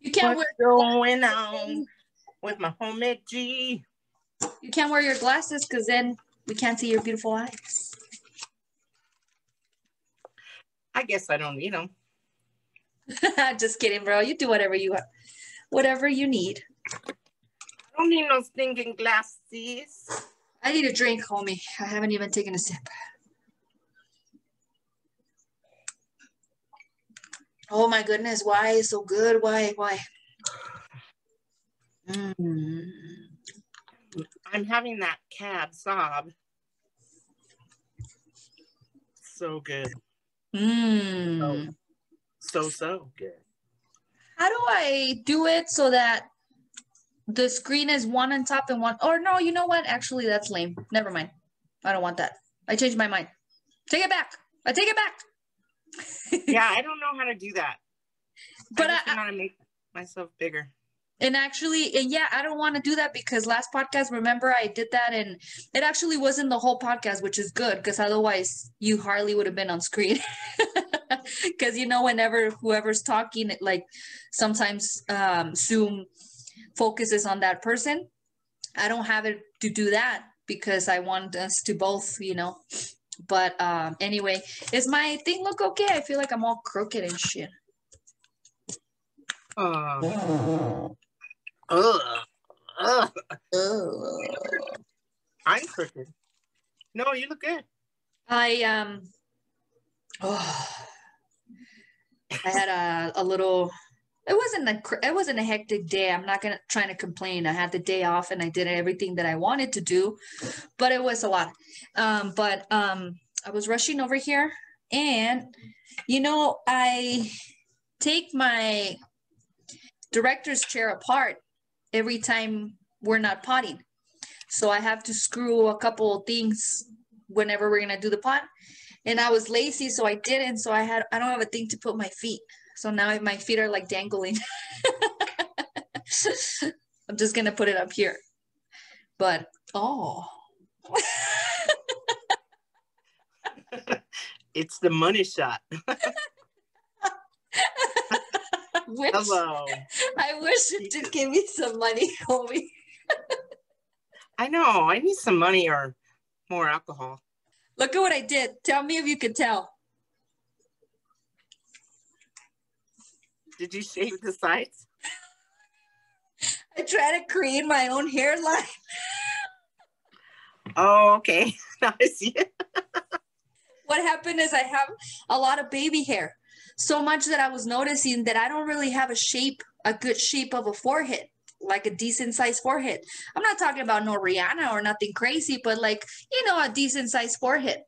You can't What's wear going on with my homemade G? you can't wear your glasses because then we can't see your beautiful eyes. I guess I don't need them. Just kidding, bro. You do whatever you want, whatever you need. I don't need no stinking glasses. I need a drink, homie. I haven't even taken a sip. Oh my goodness, why is so good? Why? Why? Mm. I'm having that cab sob. So good. Mm. Oh. So, so good. How do I do it so that the screen is one on top and one? Or no, you know what? Actually, that's lame. Never mind. I don't want that. I changed my mind. Take it back. I take it back. Yeah, I don't know how to do that. But I I- know how to make myself bigger. And actually, and yeah, I don't want to do that because last podcast, remember, I did that and it actually wasn't the whole podcast, which is good because otherwise you hardly would have been on screen. Because you know, whenever whoever's talking, it, like sometimes um, Zoom focuses on that person. I don't have it to do that because I want us to both, you know. But um, anyway, is my thing look okay? I feel like I'm all crooked and shit. Uh, ugh, ugh. I'm crooked. No, you look good. I um oh, I had a, a little it wasn't a it wasn't a hectic day. I'm not gonna trying to complain. I had the day off and I did everything that I wanted to do, but it was a lot. Um, but um I was rushing over here and you know I take my director's chair apart every time we're not potting. So I have to screw a couple of things whenever we're gonna do the pot. And I was lazy, so I didn't. So I had I don't have a thing to put my feet. So now my feet are like dangling. I'm just gonna put it up here. But oh, It's the money shot. wish Hello. I wish it did give me some money, homie. I know. I need some money or more alcohol. Look at what I did. Tell me if you could tell. Did you shave the sides? I try to create my own hairline. Oh, okay. Now I see it. what happened is I have a lot of baby hair. So much that I was noticing that I don't really have a shape, a good shape of a forehead, like a decent sized forehead. I'm not talking about no Rihanna or nothing crazy, but like, you know, a decent sized forehead.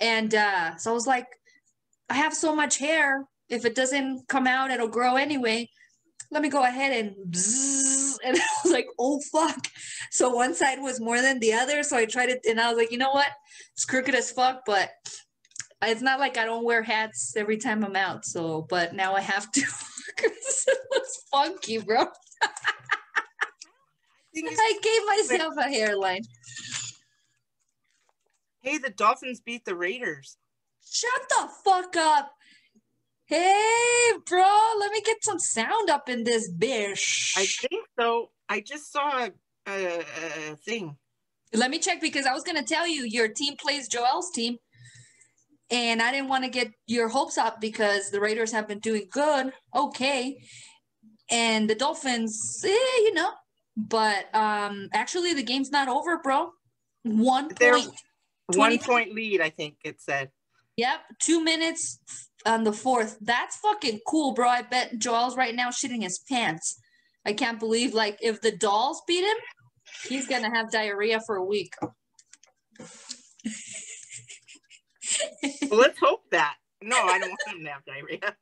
And uh, so I was like, I have so much hair. If it doesn't come out, it'll grow anyway. Let me go ahead and bzzz. And I was like, oh, fuck. So one side was more than the other. So I tried it and I was like, you know what? It's crooked as fuck, but it's not like I don't wear hats every time I'm out. So, but now I have to because it looks funky, bro. I gave myself a hairline. hey, the Dolphins beat the Raiders. Shut the fuck up. Hey, bro, let me get some sound up in this bitch. I think so. I just saw a, a, a thing. Let me check because I was gonna tell you your team plays Joel's team, and I didn't want to get your hopes up because the Raiders have been doing good, okay, and the Dolphins, eh, you know. But um, actually, the game's not over, bro. One They're- point. One 20 point lead, I think it said. Yep, two minutes on the fourth. That's fucking cool, bro. I bet Joel's right now shitting his pants. I can't believe, like, if the dolls beat him, he's gonna have diarrhea for a week. Well, let's hope that. No, I don't want them to have diarrhea.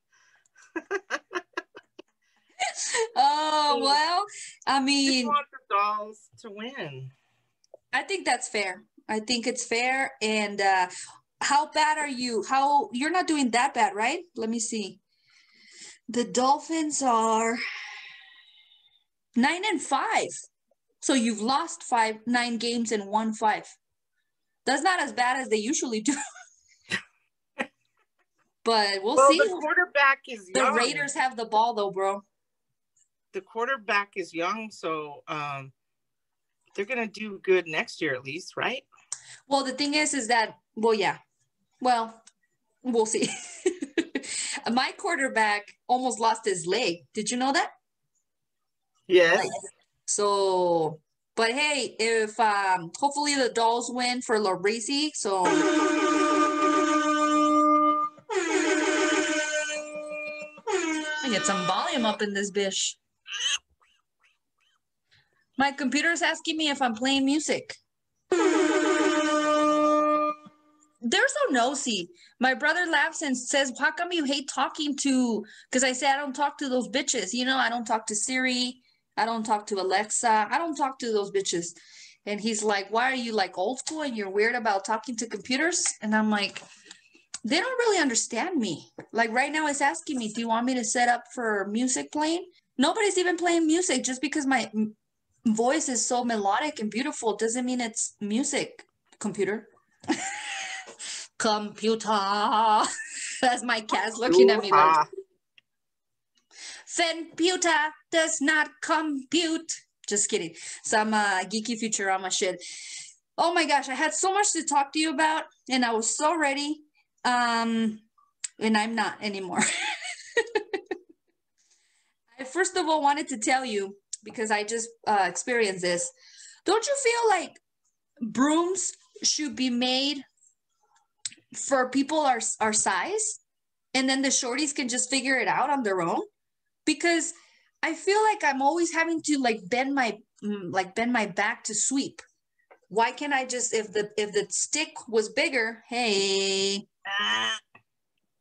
oh well, I I mean, want the dolls to win. I think that's fair. I think it's fair. And uh how bad are you? How you're not doing that bad, right? Let me see. The Dolphins are nine and five. So you've lost five, nine games and won five. That's not as bad as they usually do. but we'll Well, see. the quarterback is The young. Raiders have the ball though, bro. the quarterback is young, so um, they're gonna do good next year at least, right? Well, the thing is, is that well, yeah, well, we'll see. My quarterback almost lost his leg. Did you know that? Yes. So, but hey, if um, hopefully the Dolls win for Labracy, so. I get some volume up in this bish. My computer's asking me if I'm playing music. No nosy. My brother laughs and says, How come you hate talking to? Because I say I don't talk to those bitches. You know, I don't talk to Siri. I don't talk to Alexa. I don't talk to those bitches. And he's like, Why are you like old school and you're weird about talking to computers? And I'm like, They don't really understand me. Like right now, it's asking me, Do you want me to set up for music playing? Nobody's even playing music just because my voice is so melodic and beautiful doesn't mean it's music, computer. computer. That's my cat's looking at me like, Computer does not compute. Just kidding. Some uh, geeky Futurama shit. Oh my gosh, I had so much to talk to you about, and I was so ready. Um, and I'm not anymore. I first of all wanted to tell you because I just uh, experienced this. Don't you feel like brooms should be made for people our our size, and then the shorties can just figure it out on their own? Because I feel like I'm always having to like bend my mm, like bend my back to sweep. Why can't I just if the if the stick was bigger? Hey, Ah,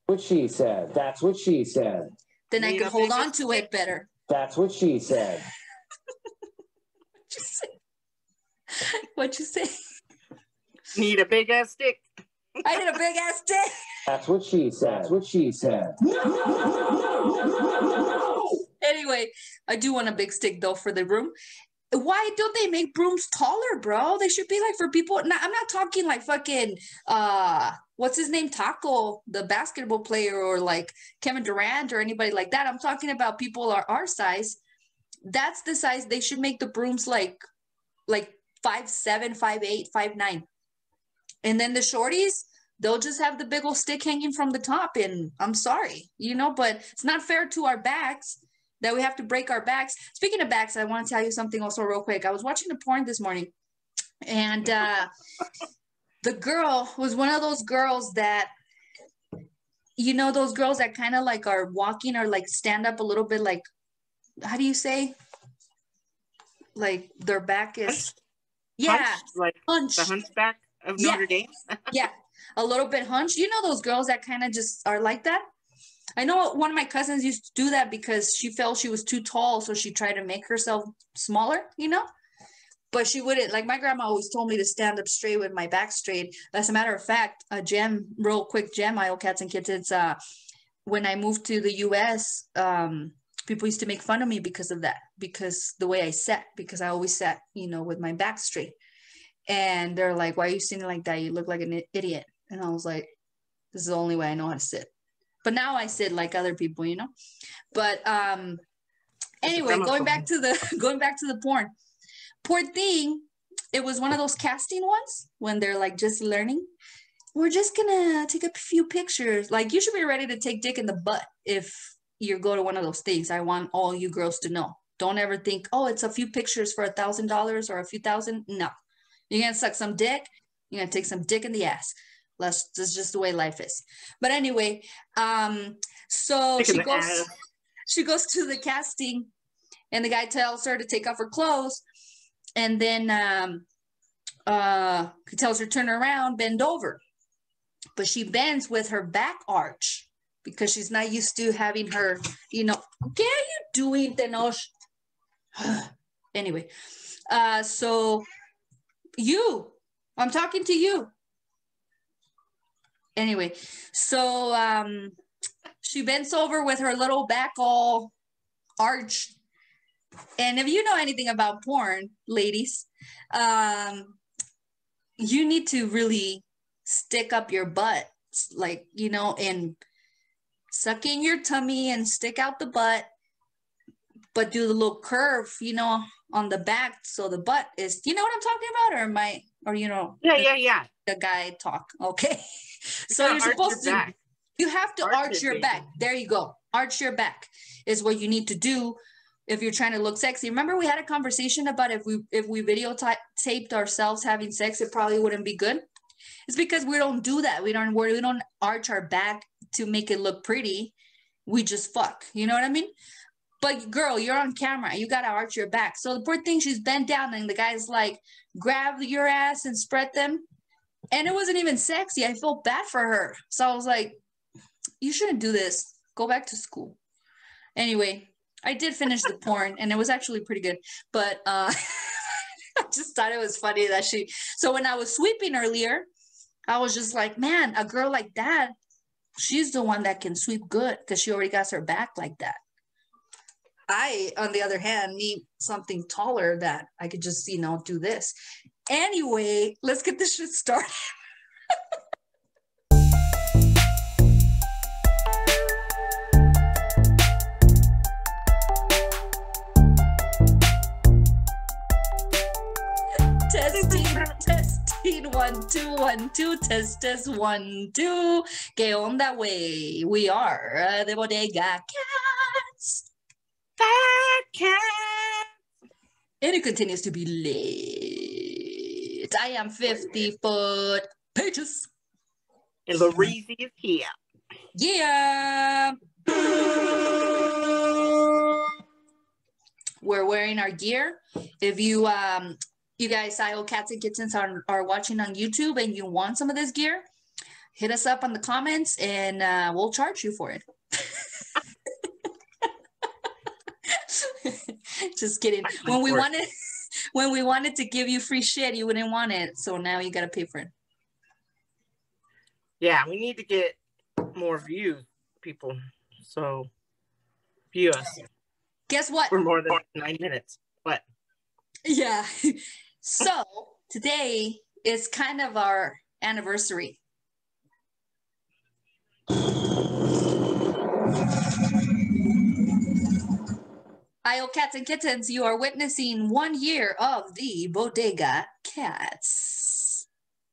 what she said. That's what she said. then I could hold on to it better. That's what she said. What'd you say? What'd you say? need a big ass stick. I did a big ass stick. That's what she said. That's what she said. Anyway, I do want a big stick though for the room. Why don't they make brooms taller, bro? They should be like for people. Not, I'm not talking like fucking uh what's his name? Tacko, the basketball player, or like Kevin Durant or anybody like that. I'm talking about people are our size. That's the size they should make the brooms like like five seven, five eight, five nine. And then the shorties, they'll just have the big old stick hanging from the top. And I'm sorry, you know, but it's not fair to our backs that we have to break our backs. Speaking of backs, I want to tell you something also real quick. I was watching a porn this morning, and uh, the girl was one of those girls that, you know, those girls that kind of like are walking or like stand up a little bit, like, how do you say? Like their back is, yeah, Hunched, like hunch. the hunchback of Yeah. Notre Dame. yeah, a little bit hunched. You know those girls that kind of just are like that. I know one of my cousins used to do that because she felt she was too tall, so she tried to make herself smaller. You know, but she wouldn't. Like my grandma always told me to stand up straight with my back straight. As a matter of fact, a gem, real quick gem, my old cats and kittens. Uh, when I moved to the U.S., um, people used to make fun of me because of that, because the way I sat, because I always sat, you know, with my back straight and they're like, "Why are you sitting like that? You look like an idiot." And I was like, "This is the only way I know how to sit." But now I sit like other people, you know. But um, anyway, going back to the going back to the porn, poor thing. It was one of those casting ones when they're like just learning. We're just gonna take a few pictures. Like you should be ready to take dick in the butt if you go to one of those things. I want all you girls to know. Don't ever think, oh, it's a few pictures for a thousand dollars or a few thousand. No, you're gonna suck some dick. You're gonna take some dick in the ass. That's, that's just the way life is. But anyway, um, so she goes. ass. She goes to the casting, and the guy tells her to take off her clothes, and then um, uh, he tells her turn around, bend over, but she bends with her back arch because she's not used to having her, you know. ¿Qué are you doing, Tenoch? anyway, uh, so you, I'm talking to you. Anyway, so um, she bends over with her little back all arched. And if you know anything about porn, ladies, um, you need to really stick up your butt, like, you know, and suck in your tummy and stick out the butt. but do the little curve, you know, on the back so the butt is. You know what I'm talking about, or I, or you know, Yeah, the, yeah, yeah. the guy talk? Okay, You so you're arch your supposed to. back. You have to Arch arch, your baby. back. There you go. Arch your back is what you need to do if you're trying to look sexy. Remember we had a conversation about if we if we videotaped ourselves having sex, it probably wouldn't be good. It's because we don't do that. We don't we don't arch our back to make it look pretty. We just fuck. You know what I mean? But girl, you're on camera. You gotta arch your back. So the poor thing, she's bent down, and the guy's like, grab your ass and spread them. And it wasn't even sexy. I felt bad for her. So I was like, you shouldn't do this. Go back to school. Anyway, I did finish the porn and it was actually pretty good. But uh I just thought it was funny that she so when I was sweeping earlier, I was just like, man, a girl like that, she's the one that can sweep good because she already got her back like that. I, on the other hand, need something taller that I could just, you know, do this. Anyway, let's get this shit started. testing, testing, one, two, one, two, test, test, one, two. ¿Qué onda, way? We are uh, the Bodega Cats. Cat. And it continues to be late. I am 50 foot pages. And Larizi is here. Yeah. We're wearing our gear. If you um you guys IO cats and kittens are, are watching on YouTube and you want some of this gear, hit us up on the comments and uh, we'll charge you for it. Just kidding. When we wanted when we wanted to give you free shit, you wouldn't want it. So now you gotta pay for it. Yeah, we need to get more views, people. So view us Guess what? for more than nine minutes. What? Yeah. So today is kind of our anniversary. IO Cats and Kittens, you are witnessing one year of the Bodega Cats.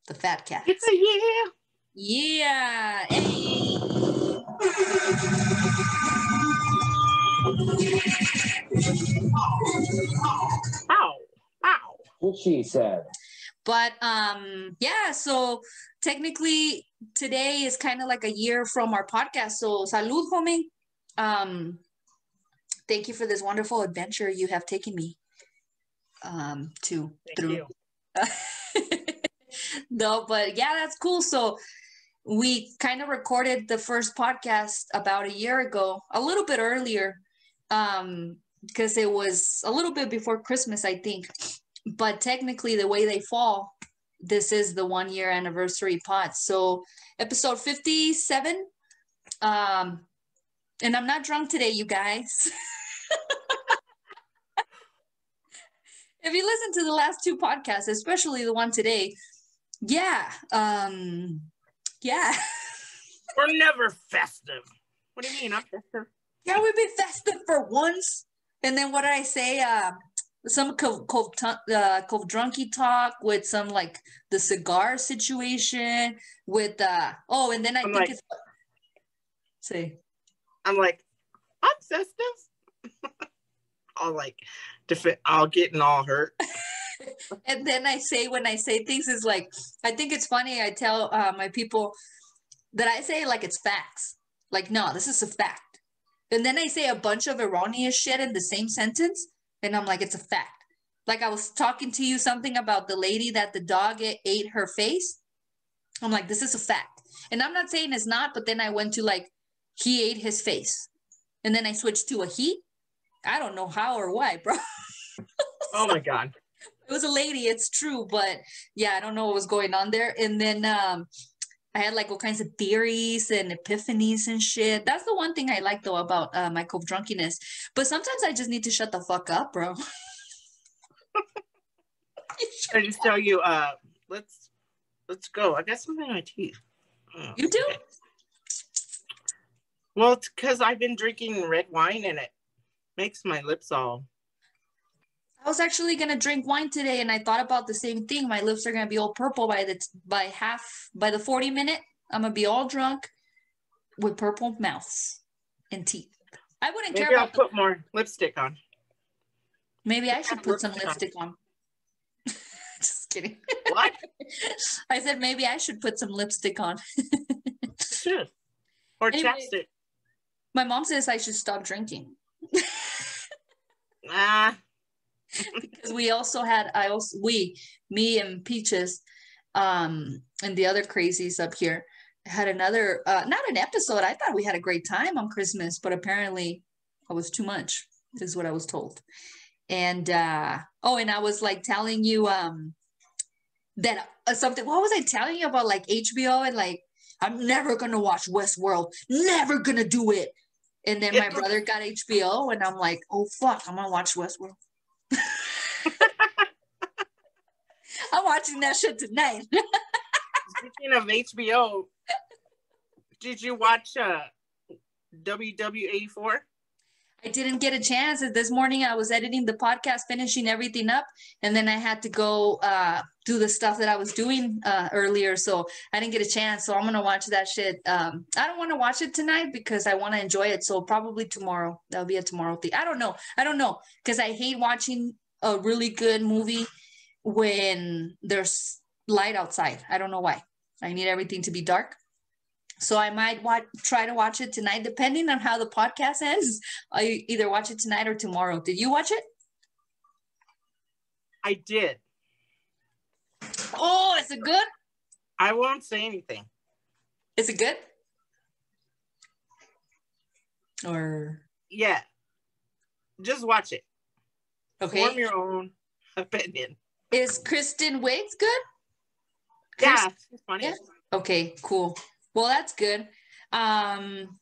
The fat cats. It's a year. Yeah. Hey. Ow. Ow. What she said. but um yeah so technically today is kind of like a year from our podcast so salud homie um thank you for this wonderful adventure you have taken me um to Thank through. you. no but yeah that's cool. So we kind of recorded the first podcast about a year ago a little bit earlier um because it was a little bit before christmas i think. But technically the way they fall this is the one year anniversary pod. So episode 57 um and i'm not drunk today you guys if you listen to the last two podcasts especially the one today yeah um yeah We're never festive. What do you mean? I'm festive. yeah we've been festive for once and then what did i say uh some cove, cove, uh, cove drunky talk with some like the cigar situation with uh oh and then i I'm think like- it's say I'm like, I'm festive. I'll like, defi- I'll getting all hurt. and then I say when I say things is like I think it's funny. I tell uh, my people that I say like it's facts. Like no, this is a fact. And then I say a bunch of erroneous shit in the same sentence, and I'm like it's a fact. Like I was talking to you something about the lady that the dog ate her face. I'm like this is a fact, and I'm not saying it's not. But then I went to like he ate his face, and then I switched to a he. I don't know how or why, bro. Oh my god. it was a lady it's true but yeah i don't know what was going on there and then um i had like all kinds of theories and epiphanies and shit that's the one thing i like though about uh, my cove drunkenness but sometimes i just need to shut the fuck up bro I just tell you, uh, let's let's go. I got something in my teeth. Oh, You do? okay. Well, it's because I've been drinking red wine and it makes my lips all. I was actually gonna drink wine today, and I thought about the same thing. My lips are gonna be all purple by the t- by half by the forty minute. I'm gonna be all drunk with purple mouths and teeth. I wouldn't Maybe care I'll about. put more lipstick on. maybe I should put some lipstick on. Just kidding. What? I said maybe I should put some lipstick on. Or Anyway. chapstick. My mom says I should stop drinking. Ah, because we also had I also we me and Peaches um and the other crazies up here had another uh not an episode. I thought we had a great time on Christmas, but apparently I was too much is what I was told. And uh oh and I was like telling you um that uh, something what was I telling you about like HBO and like I'm never gonna watch Westworld, never gonna do it. And then my brother got HBO, and I'm like, oh fuck, I'm gonna watch Westworld. I'm watching that shit tonight. speaking of HBO, did you watch uh WW84? I didn't get a chance. This morning I was editing the podcast, finishing everything up, and then I had to go uh, do the stuff that I was doing uh, earlier. So I didn't get a chance. So I'm gonna watch that shit. Um, I don't want to watch it tonight because I want to enjoy it. So probably tomorrow. That'll be a tomorrow thing. I don't know. I don't know because I hate watching a really good movie when there's light outside. I don't know why. I need everything to be dark. So I might watch, try to watch it tonight, depending on how the podcast ends. I either watch it tonight or tomorrow. Did you watch it? I did. Oh, is it good? I won't say anything. Is it good? Or Yeah. Just watch it. Okay. Form your own opinion. is Kristen Wiig's good? Yeah, it's funny. Yeah. Okay, cool. Well, that's good. Um,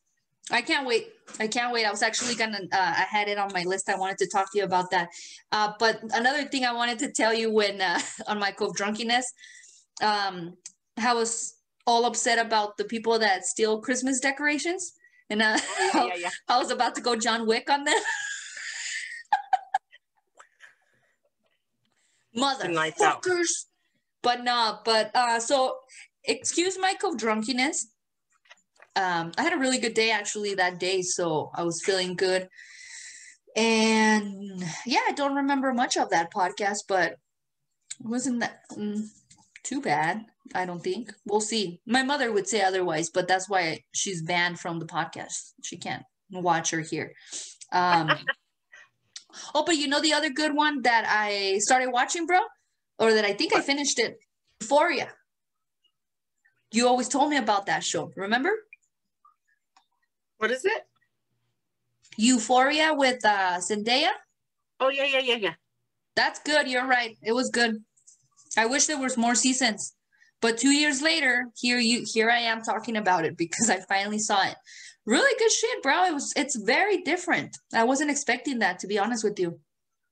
I can't wait. I can't wait. I was actually gonna. Uh, I had it on my list. I wanted to talk to you about that. Uh, but another thing I wanted to tell you when uh, on my cove drunkenness, um, I was all upset about the people that steal Christmas decorations, and uh, Oh, yeah, yeah, yeah. I was about to go John Wick on them. Motherfuckers. But no, but uh so excuse my cove drunkenness. Um I had a really good day actually that day, so I was feeling good. And yeah, I don't remember much of that podcast, but it wasn't that mm, too bad, I don't think. We'll see. My mother would say otherwise, but that's why she's banned from the podcast. She can't watch or hear. Um Oh, but you know the other good one that I started watching, bro? Or that I think I finished it? Euphoria. You always told me about that show, remember? What is it? Euphoria with uh Zendaya. Oh yeah, yeah, yeah, yeah. That's good. You're right. It was good. I wish there was more seasons. But two years later, here you here I am talking about it because I finally saw it. Really good shit, bro. It was it's very different. I wasn't expecting that to be honest with you.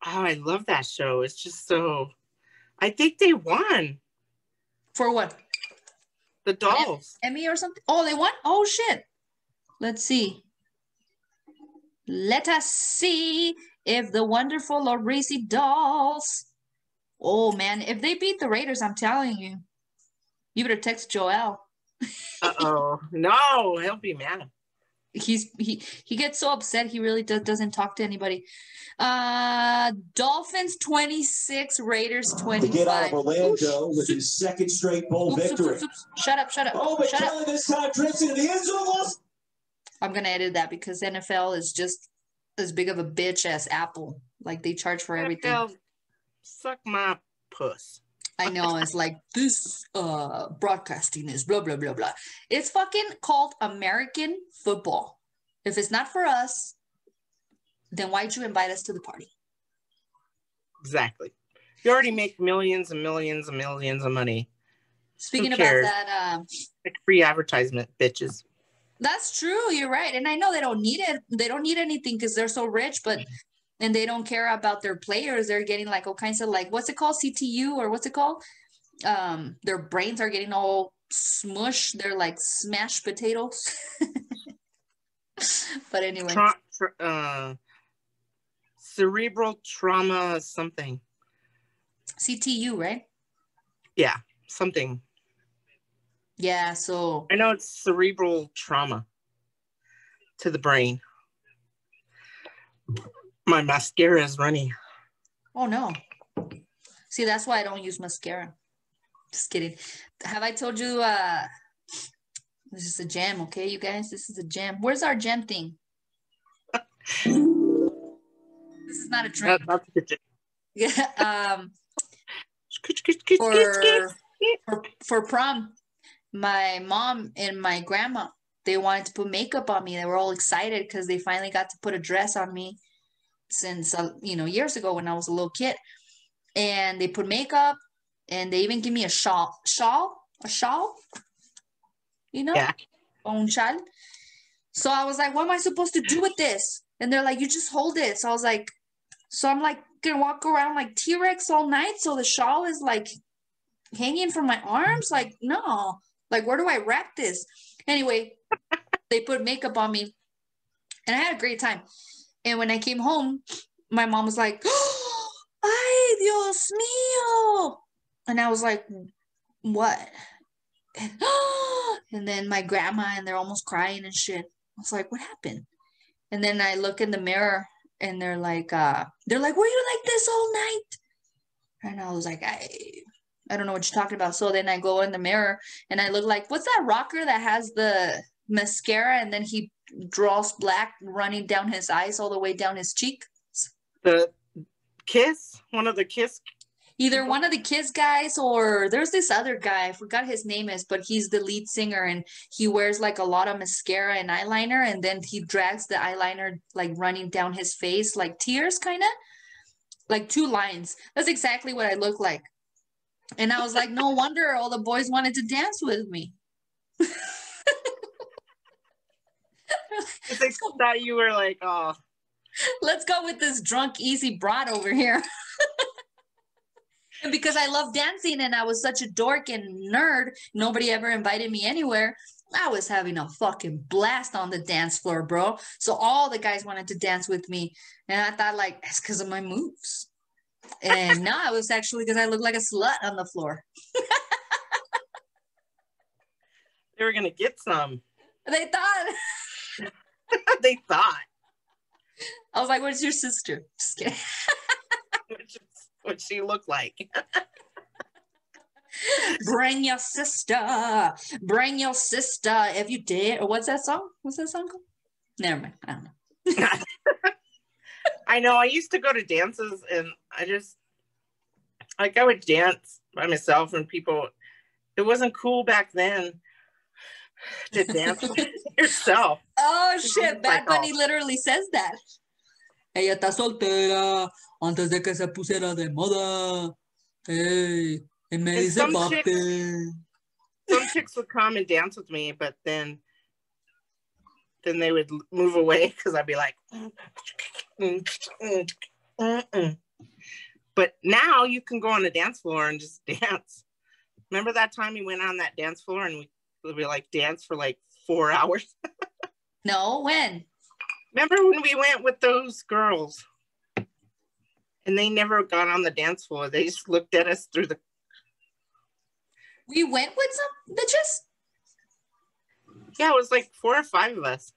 Oh, I love that show. It's just so. I think they won For what? The dolls. Emmy or something? Oh, they won? Oh shit. Let's see. Let us see if the wonderful or racy dolls. Oh man, if they beat the Raiders, I'm telling you, you better text Joel. Uh oh, no, he'll be mad. He's he he gets so upset he really do, doesn't talk to anybody. Uh Dolphins 26, Raiders To 25. get out of Orlando Oosh, with his second straight bowl oops, oops, victory. oops, oops. Shut up, shut up. Oh, but shut up. This time drifts into the end zone. lost- I'm gonna edit that because NFL is just as big of a bitch as Apple. Like they charge for everything. NFL, Suck my puss. I know it's like this uh broadcasting is blah blah blah blah. It's fucking called American football. If it's not for us, then why'd you invite us to the party? Exactly. You already make millions and millions and millions of money. Speaking about cares? that, um, Like free advertisement, bitches. that's true. You're right, and I know they don't need it. They don't need anything because they're so rich, but and they don't care about their players. They're getting like all kinds of like what's it called CTU or what's it called? Um, their brains are getting all smush. They're like smashed potatoes. but anyway, Trump, tr- uh, cerebral trauma something. CTU, right? Yeah, something. Yeah. So I know it's cerebral trauma to the brain. My mascara is running. Oh no. See, that's why I don't use mascara. Just kidding. Have I told you uh this is a jam, okay, you guys? This is a jam. Where's our jam thing? this is not a drink. That- that's a good Yeah. Um for, for for prom, my mom and my grandma they wanted to put makeup on me. They were all excited because they finally got to put a dress on me since uh, you know years ago when I was a little kid. And they put makeup, and they even give me a shawl, shawl, a shawl. You know, Yeah. un chal. So I was like, what am I supposed to do with this? And they're like, you just hold it. So I was like, so I'm like gonna walk around like T Rex all night. So the shawl is like hanging from my arms. Like, no, like where do I wrap this? Anyway, they put makeup on me, and I had a great time. And when I came home, my mom was like, "Ay, Dios mío!" And I was like, "What?" And then my grandma and they're almost crying and shit. I was like, "What happened?" And then I look in the mirror and they're like, uh, they're like, "Were you like this all night?" And I was like, "I." I don't know what you're talking about. So then I go in the mirror and I look like, what's that rocker that has the mascara and then he draws black running down his eyes all the way down his cheek? The kiss, one of the kiss. Either one of the kiss guys or there's this other guy, I forgot his name is, but he's the lead singer and he wears like a lot of mascara and eyeliner and then he drags the eyeliner like running down his face like tears kind of like two lines. That's exactly what I look like. And I was like, no wonder all the boys wanted to dance with me. They thought you were like, oh, Let's go with this drunk, easy broad over here. and because I love dancing and I was such a dork and nerd, nobody ever invited me anywhere. I was having a fucking blast on the dance floor, bro. So all the guys wanted to dance with me. And I thought, like, it's because of my moves. And no, it was actually because I looked like a slut on the floor. they were gonna get some. They thought, they thought, I was like, "What's your sister? Just kidding. which is what she looked like. Bring your sister. Bring your sister if you did. Or what's that song? What's that song called? Never mind. I don't know. I know. I used to go to dances, and I just like I would dance by myself, and people. It wasn't cool back then to dance with yourself. Oh shit, Bad Bunny literally says that. Ella está soltera antes de que se pusiera de moda. Hey, y me dice some papi. Some chicks would come and dance with me, but then, then they would move away because I'd be like. "Mm-mm." But now you can go on the dance floor and just dance. Remember that time we went on that dance floor and we, we like dance for like four hours? No, when? Remember when we went with those girls and they never got on the dance floor? They just looked at us through the. We went with some bitches? Yeah, it was like four or five of us.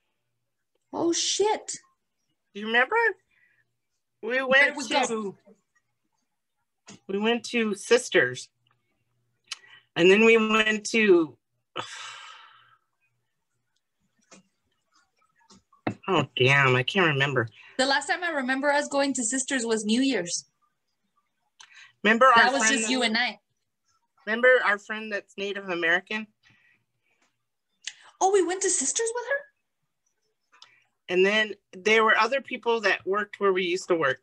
Oh shit. Do you remember? We went we to. We went to Sisters, and then we went to. Oh damn! I can't remember. The last time I remember us going to sisters was New Year's. Remember our That was just you and I. Remember our friend that's Native American, Oh, we went to sisters with her? and then there were other people that worked where we used to work.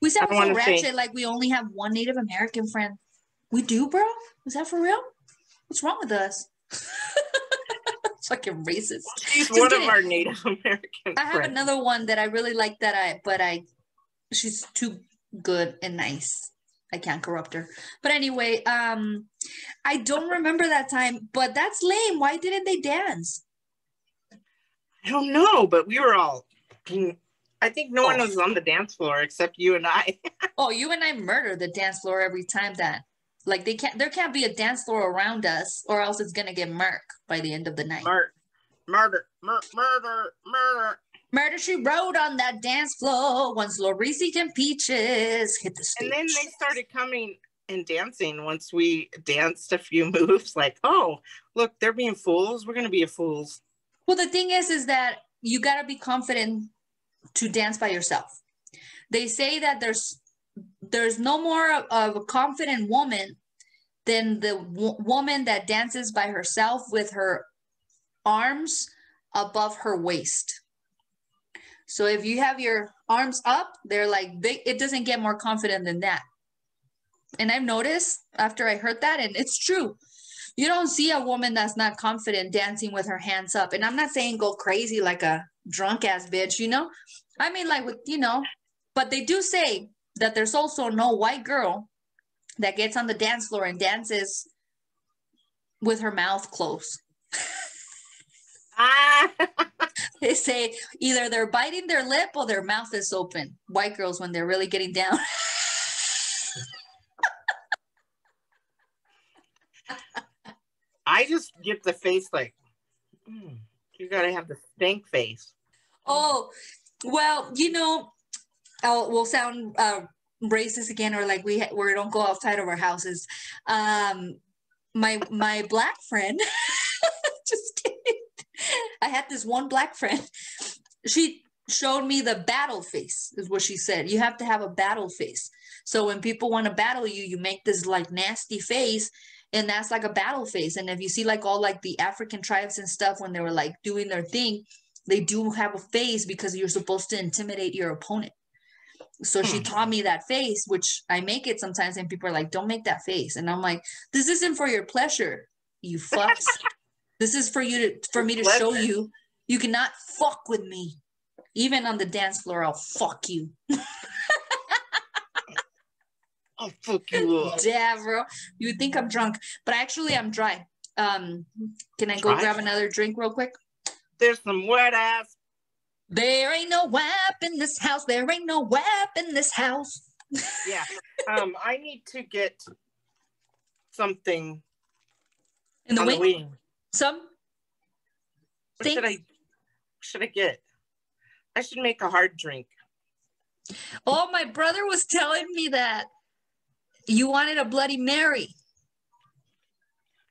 We sound so wanna say- like we only have one Native American friend. We do, bro? Is that for real? What's wrong with us? Fucking racist. She's Just one kidding. of our Native American I have friends. another one that I really like that I but I she's too good and nice. I can't corrupt her. But anyway, um I don't remember that time, but that's lame. Why didn't they dance? I don't know, but we were all. I think no one Oh. was on the dance floor except you and I. Oh, you and I murder the dance floor every time that like they can't there can't be a dance floor around us or else it's gonna get murk by the end of the night. Mur- murder, mur- murder, murder. Murder she wrote on that dance floor once Lorisi and Peaches hit the stage. And then they started coming and dancing once we danced a few moves. Like, oh, look, they're being fools. We're gonna be a fools. Well, the thing is, is that you got to be confident to dance by yourself. They say that there's there's no more of, a confident woman than the w- woman that dances by herself with her arms above her waist. So if you have your arms up, they're like big. It doesn't get more confident than that. And I've noticed after I heard that, and it's true you don't see a woman that's not confident dancing with her hands up. And I'm not saying go crazy like a drunk ass bitch, you know? I mean, like with, you know, but they do say that there's also no white girl that gets on the dance floor and dances with her mouth closed. Ah, They say either they're biting their lip or their mouth is open. White girls, when they're really getting down. I just get the face like, mm, you gotta have the stink face. Oh, well, you know, I'll, we'll sound uh, racist again, or like we we don't go outside of our houses. Um, my my black friend, just kidding. I had this one black friend. She showed me the battle face, is what she said. You have to have a battle face. So when people want to battle you, you make this like nasty face, and that's like a battle face. And if you see like all like the African tribes and stuff when they were like doing their thing, they do have a face because you're supposed to intimidate your opponent. So she Hmm. taught me that face, which I make it sometimes, and people are like, "Don't make that face," and I'm like, "This isn't for your pleasure, you fucks. this is for you to for me to show you you cannot fuck with me. Even on the dance floor, I'll fuck you. Oh, fuck you up. Yeah, bro. You think I'm drunk, but actually I'm dry. Um, can I go Dry? grab another drink real quick? There's some wet ass. There ain't no WAP in this house. There ain't no WAP in this house. Yeah. Um, I need to get something In the on wing, the wing. some What should I should I get? I should make a hard drink. Oh, my brother was telling me that you wanted a Bloody Mary.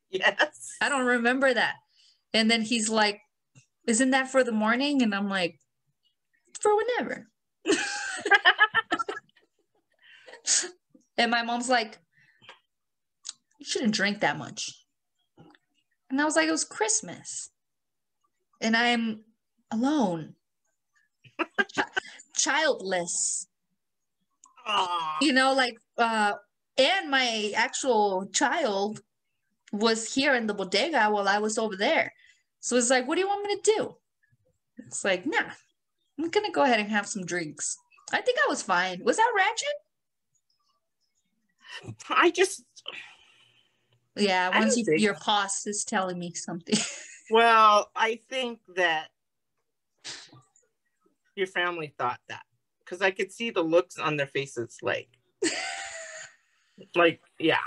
Yes. I don't remember that. And then he's like, Isn't that for the morning? And I'm like, For whenever. and my mom's like, You shouldn't drink that much. And I was like, It was Christmas. And I'm alone, Chi- childless. Aw. you know like uh and my actual child was here in the bodega while i was over there so it's like what do you want me to do it's like nah i'm gonna go ahead and have some drinks. I think i was fine. Was that ratchet? I just yeah once you, your pause is telling me something. Well, I think that your family thought that because I could see the looks on their faces, like, like, yeah.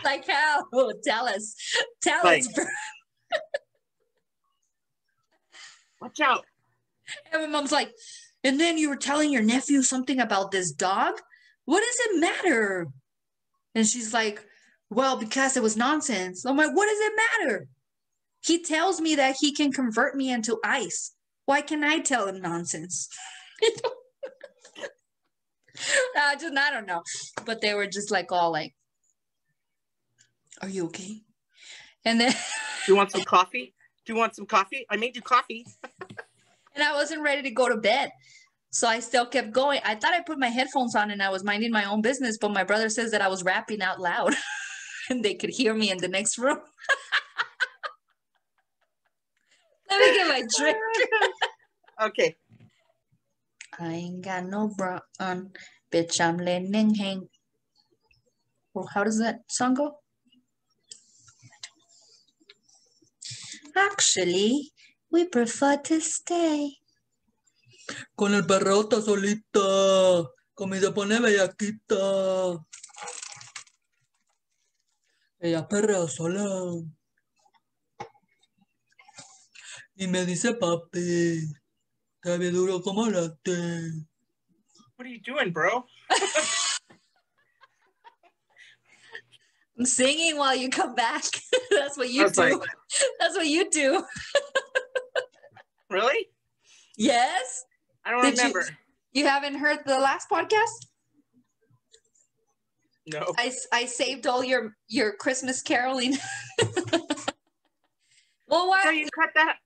like how tell us tell Like- us. Watch out. And my mom's like, and then you were telling your nephew something about this dog? What does it matter? And she's like, well, because it was nonsense. I'm like, what does it matter? He tells me that he can convert me into ice. Why can I tell him nonsense? I just, I don't know. But they were just like, all like, are you okay? And then, Do you want some coffee? Do you want some coffee? I made you coffee. and I wasn't ready to go to bed. So I still kept going. I thought I put my headphones on and I was minding my own business, but my brother says that I was rapping out loud and they could hear me in the next room. Let me get my drink. Okay. I ain't got no bra on, bitch. I'm letting hang. Well, how does that song go? Actually, we prefer to stay. Con el perreo está solita. Con mi se pone bellaquita. Ella perrea sola. Y me dice papi. Bien duro como late. What are you doing, bro? I'm singing while you come back. That's what you do. like- That's what you do. Really? Yes? I don't Did remember. You haven't heard the last podcast? No. I, I saved all your your Christmas caroling. well, why? So you cut that?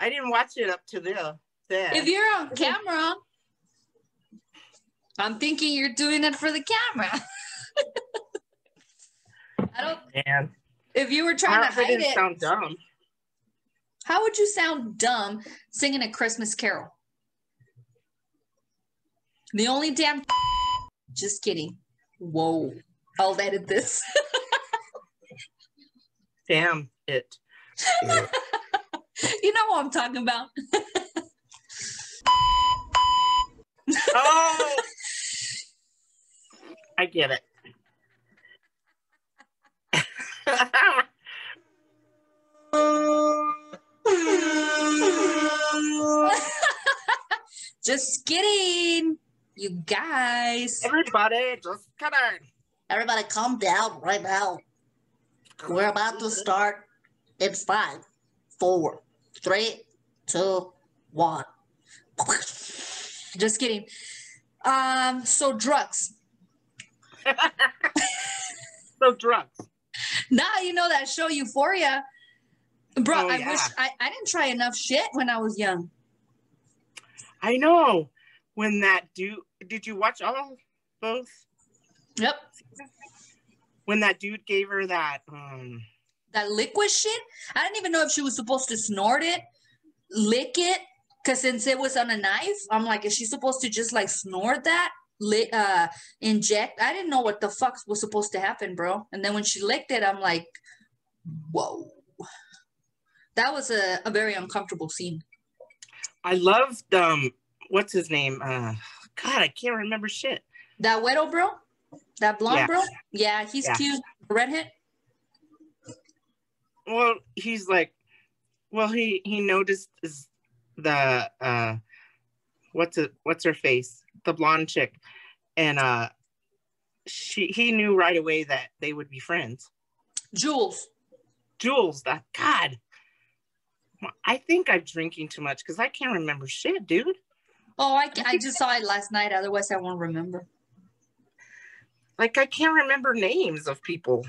I didn't watch it up to the there. If you're on camera, I'm thinking you're doing it for the camera. I don't. Man, If you were trying I to hide it, sound dumb. how would you sound dumb singing a Christmas carol? The only damn. Just kidding. Whoa. I'll edit this. Damn it. you know what I'm talking about. Oh, I get it. Just kidding. You guys. Everybody, just cut it. Everybody calm down right now. We're about to start in five, four, three, two, one. Just kidding. Um, so drugs. So drugs. Now you know that show Euphoria. Bro, Oh, I yeah. wish I, I didn't try enough shit when I was young. I know. When that dude, did you watch all both? Yep. When that dude gave her that, um, That liquid shit. I didn't even know if she was supposed to snort it, lick it. Cause since it was on a knife, I'm like, is she supposed to just like snort that? Li- uh inject. I didn't know what the fuck was supposed to happen, bro. And then when she licked it, I'm like, whoa. That was a, a very uncomfortable scene. I loved, um, what's his name? Uh, God, I can't remember shit. That widow, bro? That blonde Yeah. bro? Yeah, he's Yeah. cute. Redhead? Well, he's like, well, he he noticed is the uh, what's it? What's her face? The blonde chick, and uh, she he knew right away that they would be friends. Jules. Jules, that God. I think I'm drinking too much because I can't remember shit, dude. Oh, I, I just saw it last night. Otherwise, I won't remember. Like I can't remember names of people.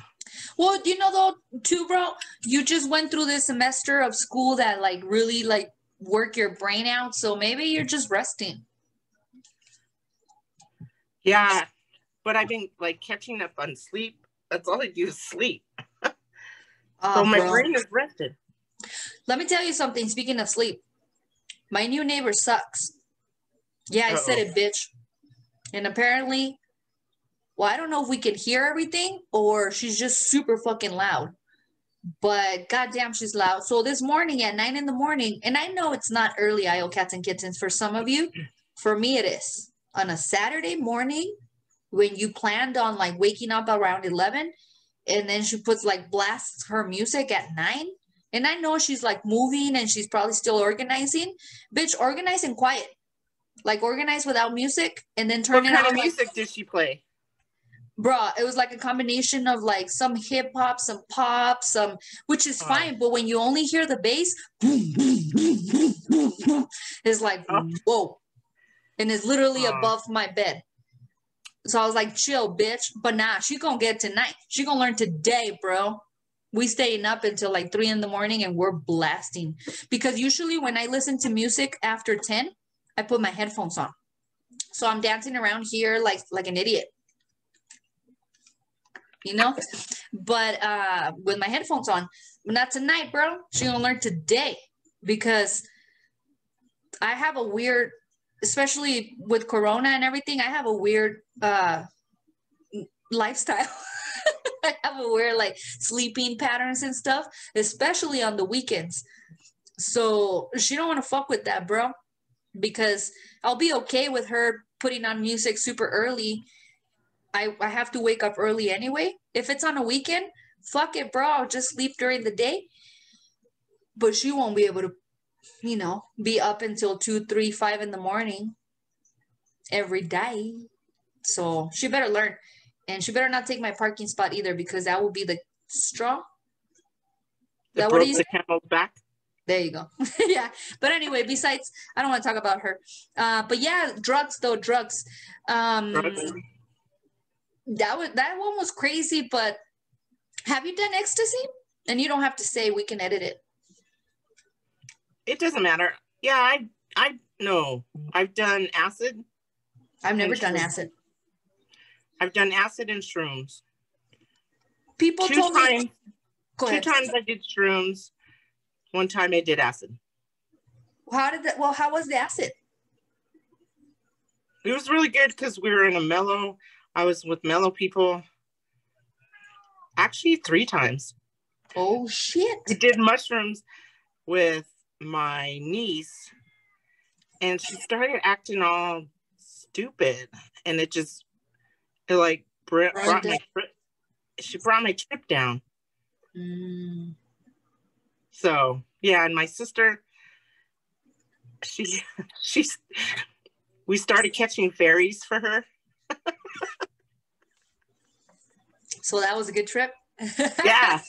Well, you know though, too, bro, you just went through this semester of school that like really like work your brain out. So maybe you're just resting. Yeah, but I've been like catching up on sleep. That's all I do is sleep. Uh, so my bro. brain is rested. Let me tell you something. Speaking of sleep, my new neighbor sucks. Yeah, I said Uh-oh. it, bitch. And apparently, well, I don't know if we can hear everything or she's just super fucking loud. But goddamn, she's loud. So this morning at nine in the morning, and I know it's not early, IO cats and kittens for some of you. For me, it is on a Saturday morning when you planned on like waking up around 11 and then she puts like blasts her music at nine and I know she's like moving and she's probably still organizing. Bitch, organize and quiet. Like organize without music and then turn What it kind on. of like- music did she play? Bruh, it was like a combination of like some hip hop, some pop, some which is Oh. fine, but when you only hear the bass, it's like Oh. whoa. And it's literally above my bed. So I was like, chill, bitch. But nah, she gonna get tonight. She gonna learn today, bro. We staying up until like three in the morning and we're blasting. Because usually when I listen to music after 10, I put my headphones on. So I'm dancing around here like like an idiot. You know? But uh with my headphones on, not tonight, bro. She gonna learn today because I have a weird, especially with Corona and everything, I have a weird uh lifestyle. I have a weird like sleeping patterns and stuff, especially on the weekends. So she don't want to fuck with that, bro. Because I'll be okay with her putting on music super early. I, I have to wake up early anyway. If it's on a weekend, fuck it, bro. I'll just sleep during the day. But she won't be able to, you know, be up until two, three, five in the morning every day. So she better learn. And she better not take my parking spot either because that will be the straw. That That he's the camel's back. there you go. yeah. But anyway, besides, I don't want to talk about her. Uh, but yeah, drugs though, drugs. Um, Drugs. that was that one was crazy. But have you done ecstasy? And you don't have to say. We can edit it. It doesn't matter. Yeah, I I no. I've done acid. I've never done shrooms. acid. I've done acid and shrooms. People two told times. me. Two times I did shrooms. One time I did acid. How did that? Well, how was the acid? It was really good because we were in a mellow. I was with mellow people. Actually, three times. Oh shit! I did mushrooms with my niece, and she started acting all stupid, and it just, it like br- brought my. She brought my trip down. Mm. So yeah, and my sister, she, she's, we started catching fairies for her. So that was a good trip. Yeah.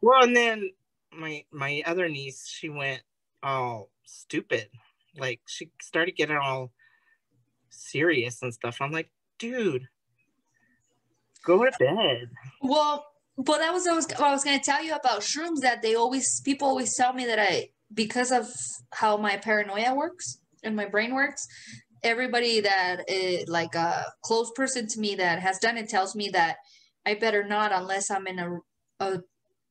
Well, and then my my other niece, she went all stupid. Like she started getting all serious and stuff. I'm like, dude, go to bed. Well, but that was, I was I was going to tell you about shrooms. That they always people always tell me that I because of how my paranoia works and my brain works. Everybody that is like a close person to me that has done it tells me that I better not unless I'm in a a,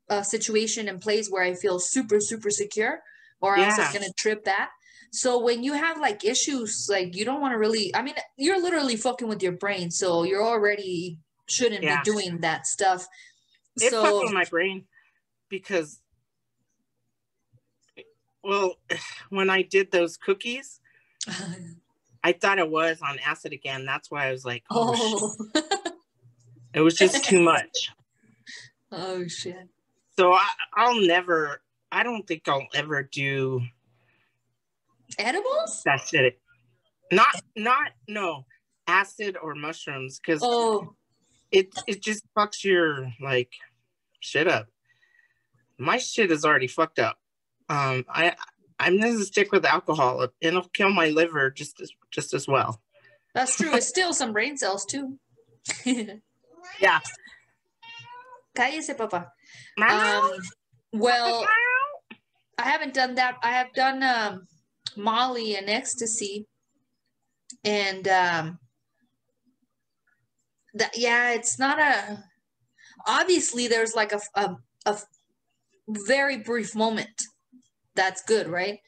a situation and place where I feel super super secure, or else Yeah. I'm gonna trip that. So when you have like issues, like you don't want to really. I mean, you're literally fucking with your brain, so you're already shouldn't Yeah. be doing that stuff. It fucked so with my brain because, well, when I did those cookies, I thought it was on acid again. That's why I was like, oh, oh it was just too much. oh shit. So I, I'll never. I don't think I'll ever do Edibles? That's it. Not, not no acid or mushrooms because Oh, it it just fucks your like shit up. My shit is already fucked up. Um, I I'm gonna stick with alcohol. It'll kill my liver just as just as well. that's true. It's still some brain cells too. Yeah. Cállese, papá. Um, well, I haven't done that. I have done um, Molly and ecstasy, and um, that yeah, it's not a. Obviously, there's like a a, a very brief moment. That's good, right?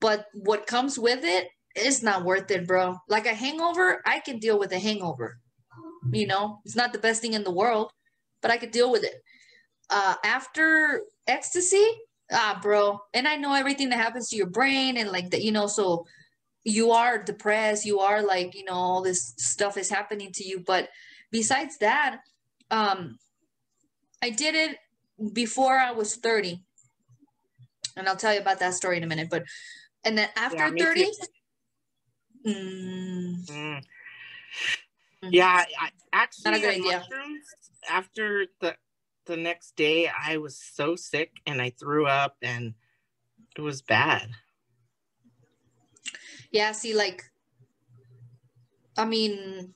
But what comes with it is not worth it, bro. Like a hangover, I can deal with a hangover. You know, it's not the best thing in the world, but I could deal with it. Uh, after ecstasy, ah bro and i know everything that happens to your brain and like that you know so you are depressed you are like you know all this stuff is happening to you but besides that um i did it before i was 30 and i'll tell you about that story in a minute but and then after Yeah, 30 mm, Mm. Yeah, I, actually, Not a good idea. mushrooms, after the the next day, I was so sick and I threw up and it was bad. yeah see like i mean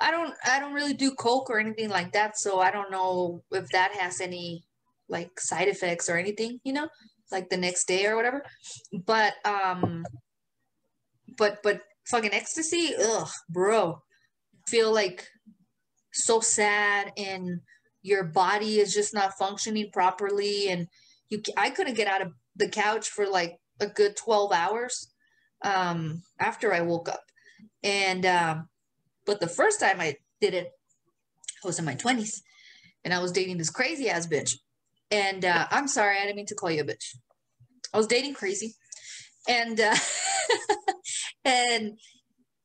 i don't i don't really do coke or anything like that so i don't know if that has any like side effects or anything you know like the next day or whatever but um but but fucking ecstasy ugh bro feel like so sad and your body is just not functioning properly and you i couldn't get out of the couch for like a good 12 hours um after i woke up and um but the first time i did it i was in my 20s and i was dating this crazy ass bitch And uh, I'm sorry, I didn't mean to call you a bitch. I was dating crazy. And uh, and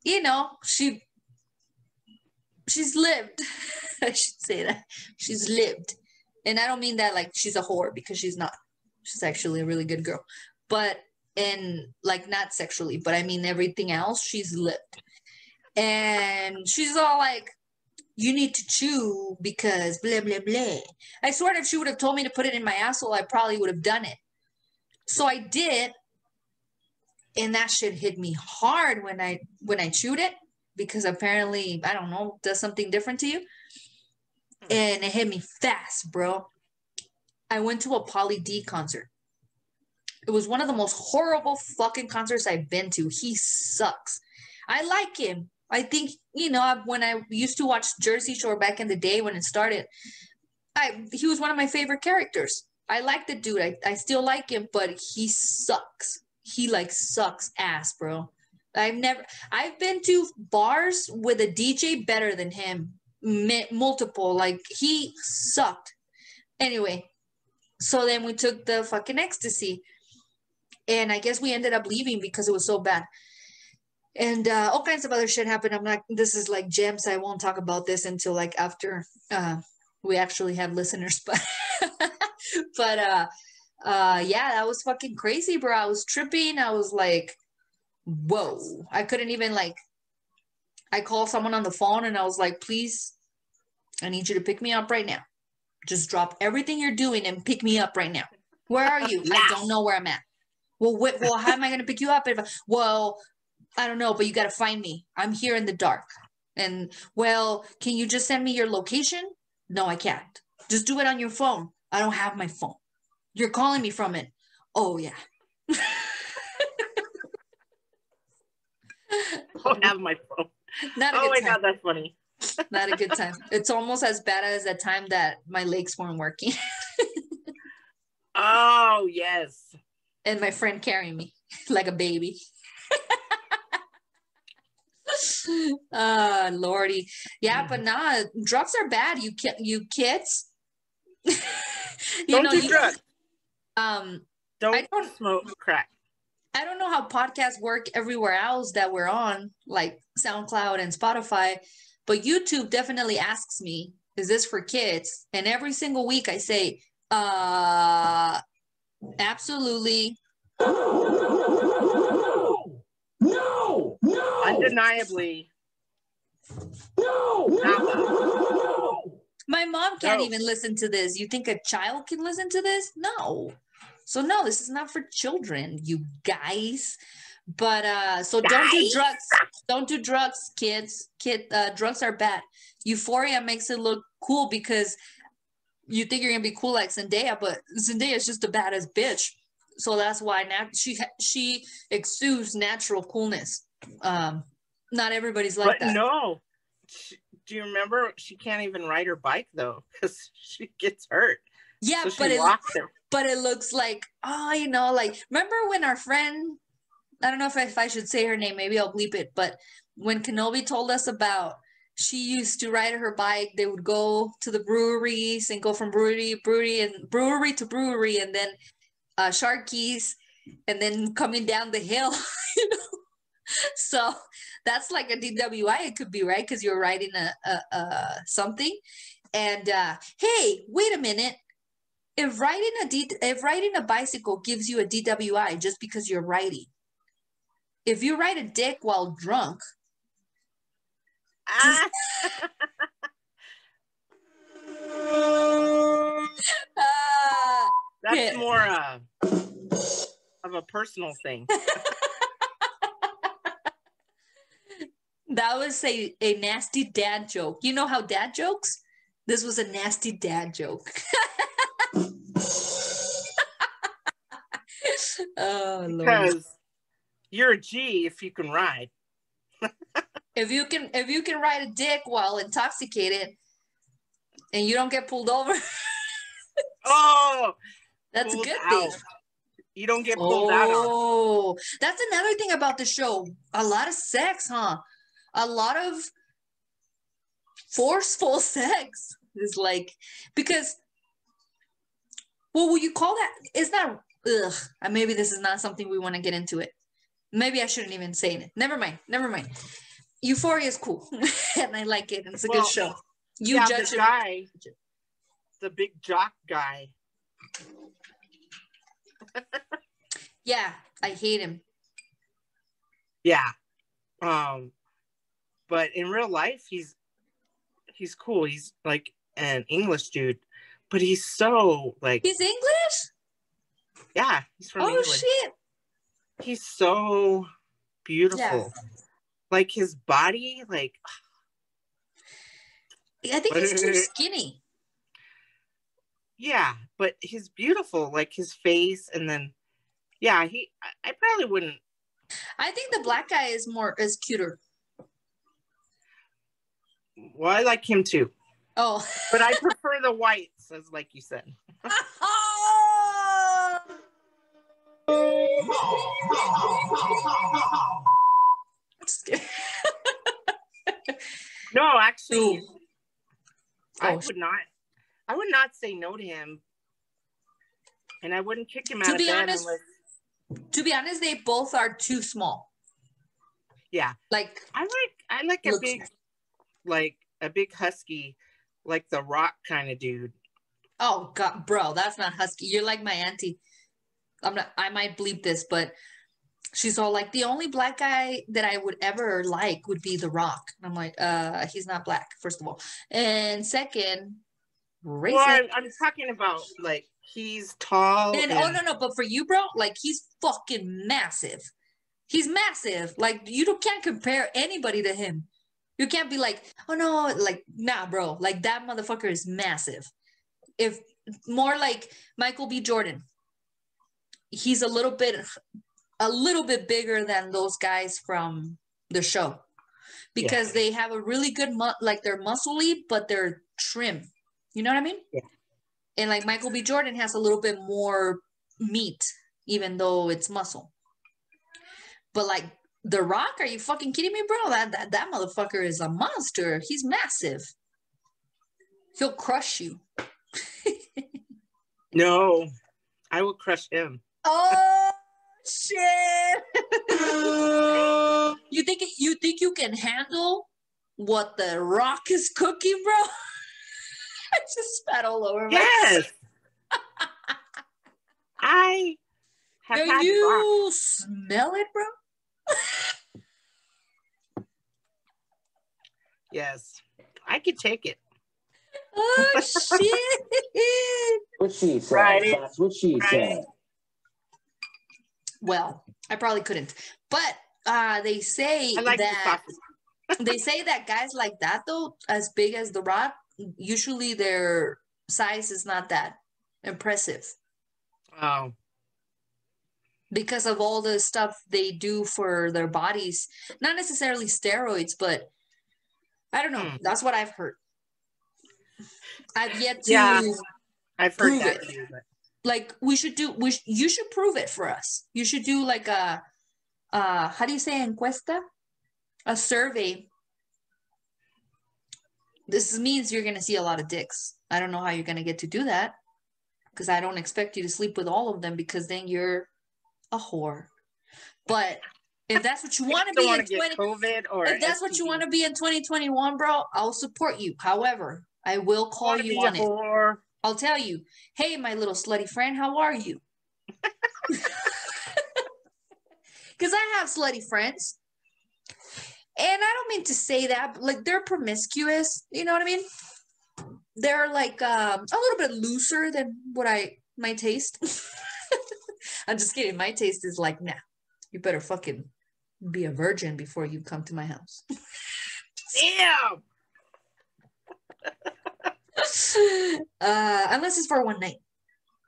you know, she she's lived. I should say that. She's lived. And I don't mean that like she's a whore because she's not. She's actually a really good girl. But and like not sexually, but I mean everything else, she's lived. And she's all like, you need to chew because blah blah blah. I swear if she would have told me to put it in my asshole, I probably would have done it. So I did, and that shit hit me hard when I when I chewed it because apparently I don't know does something different to you, hmm. and it hit me fast, bro. I went to a Pauly D concert. It was one of the most horrible fucking concerts I've been to. He sucks. I like him. I think you know when I used to watch Jersey Shore back in the day when it started, I he was one of my favorite characters. I like the dude. I, I still like him, but he sucks. He like sucks ass, bro. I've never I've been to bars with a DJ better than him. Multiple like he sucked. Anyway, so then we took the fucking ecstasy. And I guess we ended up leaving because it was so bad and uh, all kinds of other shit happened. I'm not. This is like gems. I won't talk about this until like after uh, we actually have listeners. But but uh, uh, yeah, that was fucking crazy, bro. I was tripping. I was like, whoa. I couldn't even like. I called someone on the phone and I was like, please, I need you to pick me up right now. Just drop everything you're doing and pick me up right now. Where are you? I don't know where I'm at. Well, wh- well, how am I going to pick you up? If I, well, I don't know, but you got to find me. I'm here in the dark. And well, can you just send me your location? No, I can't. Just do it on your phone. I don't have my phone. You're calling me from it. Oh, yeah. I don't have my phone. Not a Oh my time. god, that's funny. Not a good time. It's almost as bad as that time that my legs weren't working Oh yes. and my friend carrying me like a baby. uh lordy yeah but nah drugs are bad you ki- you kids you Don't know do you- drugs. um Don't, I don't- smoke crack. I don't know how podcasts work everywhere else that we're on, like SoundCloud and Spotify, but YouTube definitely asks me, is this for kids? And every single week I say, uh, absolutely. No! No! Undeniably. No! No! My mom can't No. even listen to this. You think a child can listen to this? No. So no, this is not for children, you guys. But uh so don't do drugs. Don't do drugs, kids. Kid uh drugs are bad. Euphoria makes it look cool because you think you're gonna be cool like Zendaya, but Zendaya is just a badass bitch. So that's why now she she exudes natural coolness. Um, not everybody's like but that. no. She- do you remember she can't even ride her bike though because she gets hurt. yeah, so but it. But it looks like oh, you know, like remember when our friend, I don't know if I, if I should say her name, maybe I'll bleep it, but when Kenobi told us about she used to ride her bike, they would go to the breweries and go from brewery brewery and brewery to brewery, and then uh, Sharkies, and then coming down the hill, you know. So that's like a DWI. It could be right because you're riding a, a, a something, and uh, hey, wait a minute if riding a D, if riding a bicycle gives you a DWI just because you're riding, if you ride a dick while drunk, Ah, ah, that's Yeah. more uh, of a personal thing. that was a, a nasty dad joke. You know how dad jokes? This was a nasty dad joke. oh Lord. Because you're a G if you can ride. If you can if you can ride a dick while intoxicated and you don't get pulled over, Oh, that's a good thing. You don't get pulled out on. Oh, that's another thing about the show. A lot of sex, huh? A lot of forceful sex is like because Well, will you call that? Is that ugh? uh, Maybe this is not something we want to get into it. Maybe I shouldn't even say it. Never mind. Never mind. Euphoria is cool, and I like it. and It's a Well, good show. You yeah, judge the guy, the big jock guy. Yeah, I hate him. Yeah. Um, but in real life, he's he's cool. He's like an English dude, but he's so like He's English. Yeah, he's from Oh England. shit! He's so beautiful. Like his body, like I think he's too skinny. yeah, but he's beautiful. Like his face, and then yeah, he. I, I probably wouldn't. I think the black guy is more is cuter. Well, I like him too, Oh. but I prefer the whites, as like you said. No, actually, I Oh, would not. I would not say no to him, and I wouldn't kick him To out of be honest- unless. to be honest, they both are too small. Yeah, Like I like. I like a big, nice. like a big husky, like the Rock kind of dude. Oh god, bro, that's not husky. You're like my auntie. I'm not I might bleep this, but she's all like the only black guy that I would ever like would be The Rock. And I'm like, uh, he's not black, first of all. And second, racist. Well, I'm, I'm talking about like he's tall. and, And, oh no, no, but for you, bro, like he's fucking massive. He's massive. Like you don't can't compare anybody to him. You can't be like, oh no, like nah, bro. Like that motherfucker is massive. If more like Michael B. Jordan, he's a little bit, a little bit bigger than those guys from the show, because they have a really good mu- like they're muscly, but they're trim. You know what I mean? Yeah. And like Michael B. Jordan has a little bit more meat, even though it's muscle. But like The Rock, are you fucking kidding me, bro? That that, that motherfucker is a monster. He's massive. He'll crush you. no, I will crush him. Oh shit! you think you think you can handle what The Rock is cooking, bro? I just spat all over myself. Yes. I have Can had Rock. you smell it, bro? Yes, I could take it. Oh shit! What she said. Right. That's what she Right. said. Well, I probably couldn't, but uh, they say like that they say that guys like that though, as big as the Rock, usually their size is not that impressive Oh, because of all the stuff they do for their bodies. Not necessarily steroids, but I don't know. Hmm. That's what I've heard. I've yet to Yeah. I've heard that it. too. But like we should do we sh- you should prove it for us. You should do like a uh how do you say encuesta? A survey. This means you're going to see a lot of dicks. I don't know how you're going to get to do that because i don't expect you to sleep with all of them because then you're a whore. But if that's what you want to be in 20 COVID or if that's what you want to be in 2021 bro i'll support you. However i will call Wanna you on it. I'll tell you, hey, my little slutty friend, how are you? Because I have slutty friends. And I don't mean to say that, like they're promiscuous. You know what I mean? They're like um, a little bit looser than what I, my taste. I'm just kidding. My taste is like, nah, you better fucking be a virgin before you come to my house. Damn. uh, unless it's for one night.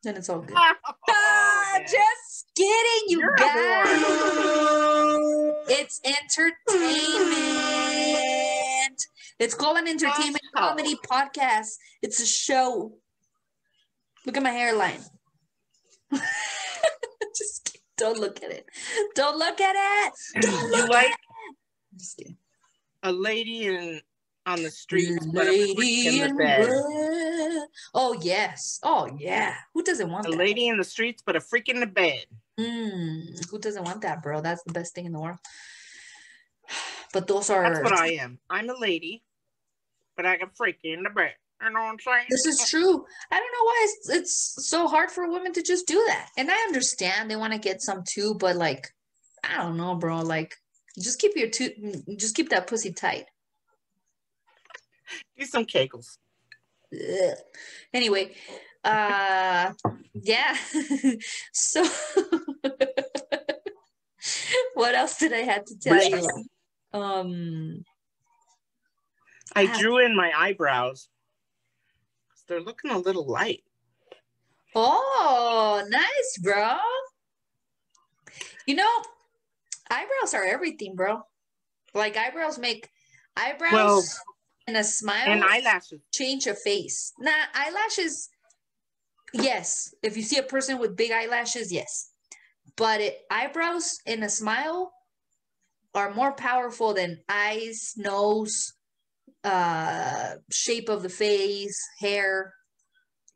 Then it's all good. Oh, Ah, man. just kidding, you You're guys. It's entertainment. It's called an entertainment Oh. comedy podcast. It's a show. Look at my hairline. just kidding. don't look at it. Don't look at it. Don't you look like at it. Just kidding. a lady in on the streets, but a freak Lady in the bed. red. Oh yes. Oh yeah. Who doesn't want that? A that? lady in the streets, but a freak in the bed. Mm, who doesn't want that, bro? That's the best thing in the world. But those are That's what I am. I'm a lady, but I can freak in the bed. You know what I'm saying? This is true. I don't know why it's, it's so hard for women to just do that. And I understand they want to get some too, but like, I don't know, bro. Like, just keep your two, just keep that pussy tight. Do some kegels. Ugh. Anyway, uh, yeah. so, what else did I have to tell you? Um, I Ah. drew in my eyebrows. They're looking a little light. oh, nice, bro. You know, eyebrows are everything, bro. Like eyebrows make eyebrows Well, and a smile And eyelashes. change a face. Now eyelashes. Yes, if you see a person with big eyelashes, yes. But it, eyebrows and a smile are more powerful than eyes, nose, uh, shape of the face, hair.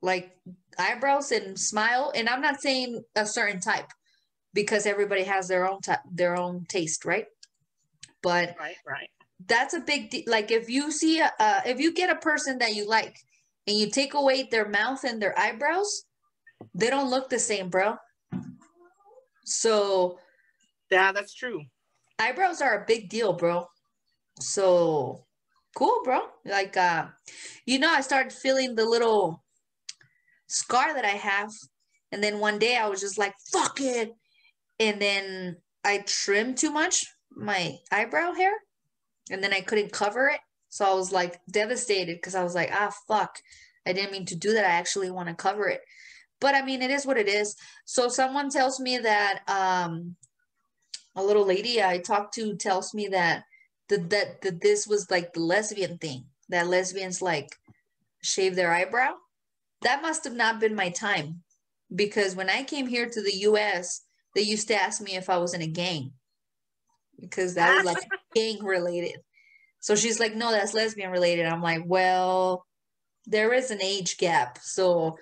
Like eyebrows and smile, and I'm not saying a certain type because everybody has their own type, their own taste, right? But Right, right. That's a big de- like if you see a, uh, if you get a person that you like and you take away their mouth and their eyebrows they don't look the same bro. So Yeah, that's true. eyebrows are a big deal bro. So cool bro. Like uh you know i started feeling the little scar that i have. And then one day i was just like fuck it. And then i trimmed too much my eyebrow hair and then i couldn't cover it. So i was like devastated because i was like ah fuck. I didn't mean to do that. I actually want to cover it. But i mean it is what it is. So someone tells me that um a little lady I talked to tells me that that that, that this was like the lesbian thing that lesbians like shave their eyebrow. That must have not been my time because when I came here to the US, they used to ask me if I was in a gang because that was like gang related. So she's like, no, that's lesbian related. I'm like, well, there is an age gap. So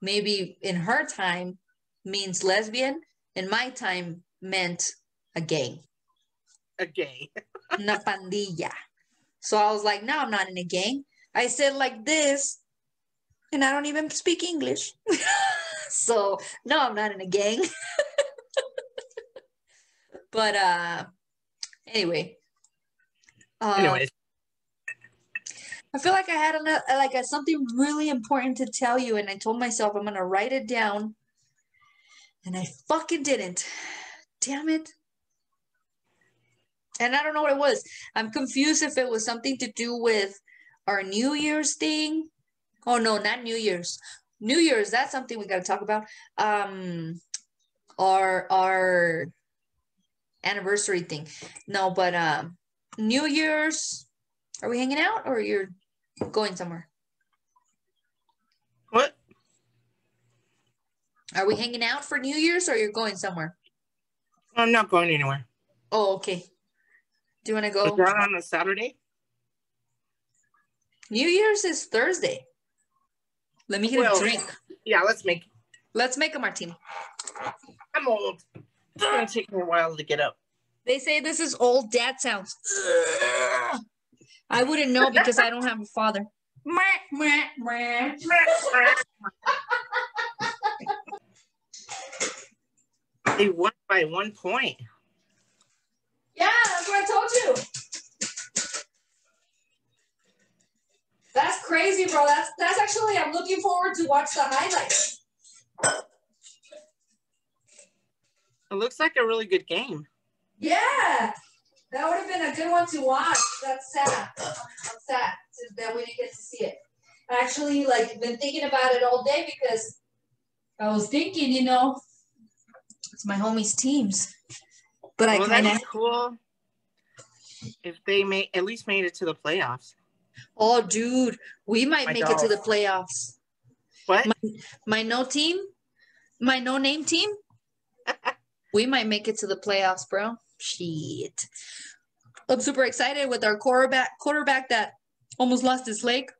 maybe in her time means lesbian, in my time meant a gang, A gang. una pandilla. So I was like, no, I'm not in a gang. I said like this, and I don't even speak English. so no, I'm not in a gang. but uh anyway. Uh, Anyways, I feel like I had enough, like a, something really important to tell you, and I told myself I'm gonna write it down, and I fucking didn't. Damn it! And I don't know what it was. I'm confused if it was something to do with our New Year's thing. Oh no, not New Year's. New Year's. That's something we got to talk about. Um, our our anniversary thing. No, but um, New Year's. Are we hanging out or you're going somewhere? what? Are we hanging out for New Year's or you're going somewhere? I'm not going anywhere. Oh, okay. Do you want to go? Is that on a Saturday? New Year's is Thursday. Let me get Well- a drink. Yeah, let's make. Let's make a martini. I'm old. It's gonna take me a while to get up. They say this is old dad sounds. I wouldn't know because I don't have a father. They won by one point. Yeah, that's what I told you. That's crazy, bro. That's that's actually I'm looking forward to watch the highlights. It looks like a really good game. Yeah, that would have been a good one to watch. That's sad. I'm sad that we didn't get to see it. I actually like been thinking about it all day because I was thinking, you know, it's my homies' teams, but I well, kind of cool if they made at least made it to the playoffs. oh, dude, we might My make it to the playoffs. What? My no team, my no name team, we might make it to the playoffs, bro. Shit. I'm super excited with our quarterback quarterback that almost lost his leg.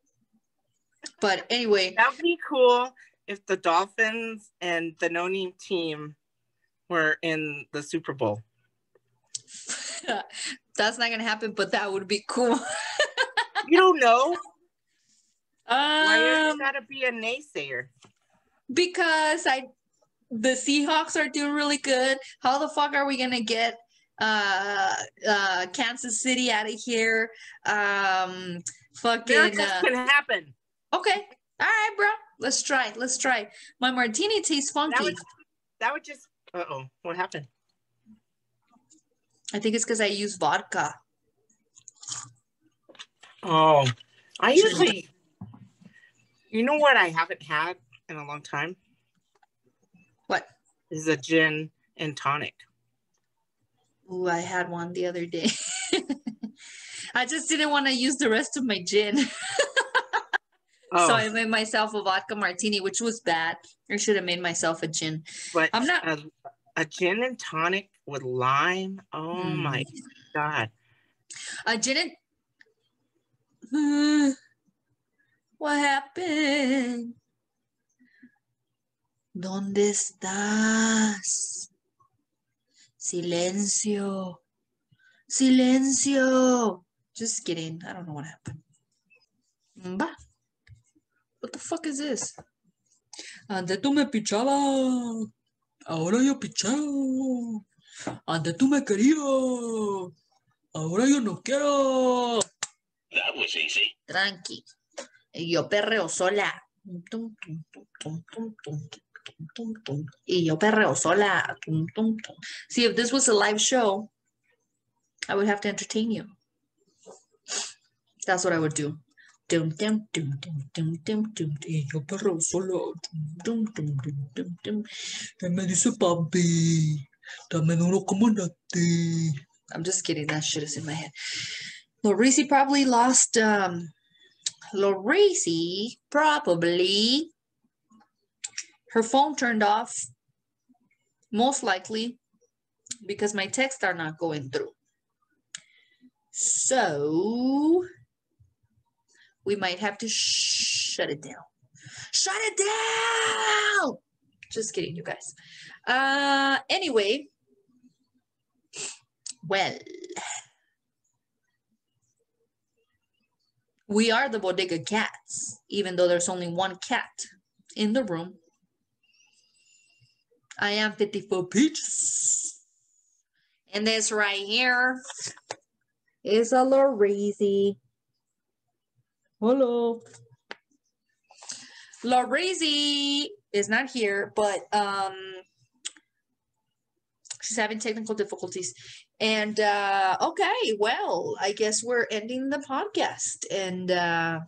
But anyway, That would be cool if the Dolphins and the No Name team were in the Super Bowl. that's not gonna happen. But that would be cool. You don't know. Why Um, you gotta be a naysayer? because I the Seahawks are doing really good. How the fuck are we gonna get uh uh Kansas City out of here? Um fucking Miracles uh, can happen. okay. All right, bro. Let's try. Let's try. My martini tastes That funky. would that would just uh oh, what happened? I think it's because I use vodka. Oh, I usually, you know what I haven't had in a long time What? is a gin and tonic. Ooh, I had one the other day. I just didn't want to use the rest of my gin. Oh, So I made myself a vodka martini, which was bad. I should have made myself a gin. but I'm not- a, a gin and tonic with lime. Oh my Mm. god! A gin and Hmm. what happened? ¿Dónde estás? Silencio. Silencio. Just kidding. I don't know what happened. Mba. What the fuck is this? Antes tú me pichabas. Ahora yo picheo. Antes tú me querías. Ahora yo no quiero. That was easy. Tranqui. Yo perreo sola. Tum, tum, tum, Y yo perreo sola. See, if this was a live show, I would have to entertain you. That's what I would do. Dum, dum, dum, dum, dum, dum, dum, yo dum, dum, dum, dum, dum. Me dice papi. Dame como nati. I'm just kidding. That shit is in my head. Lorisi probably lost. Um, Lorisi probably her phone turned off. Most likely because my texts are not going through. So we might have to shut it down. Shut it down. Just kidding, you guys. Uh, anyway, well, we are the bodega cats, even though there's only one cat in the room. I am 54 peaches. And this right here is a Lorezi. Hello. Lorezi is not here, but um she's having technical difficulties. And uh okay, well, I guess we're ending the podcast and uh